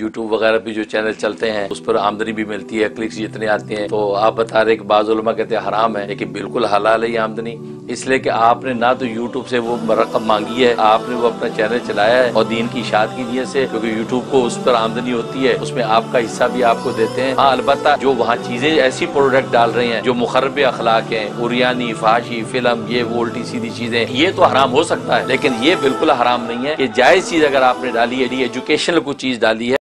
YouTube वगैरह पे जो चैनल चलते हैं, उस पर आमदनी भी मिलती है क्लिक्स जितने आते हैं तो आप बता रहे कि बाज कहते हैं हराम है, लेकिन बिल्कुल हलाल है ये आमदनी। इसलिए कि आपने ना तो यूट्यूब से वो रकम मांगी है, आपने वो अपना चैनल चलाया है और दीन की इशाद की नीयत से, क्योंकि यूट्यूब को उस पर आमदनी होती है, उसमें आपका हिस्सा भी आपको देते हैं। हाँ अलबत्ता जो वहाँ चीज़ें, ऐसी प्रोडक्ट डाल रहे हैं, जो मुखरब अखलाक है, उरियानी, फाशी, फ़िल्म, ये वो उल्टी सीधी चीज़ें, ये तो हराम हो सकता है, लेकिन ये बिल्कुल हराम नहीं है कि जायज़ चीज़ अगर आपने डाली है एजुकेशनल कुछ चीज़ डाली है।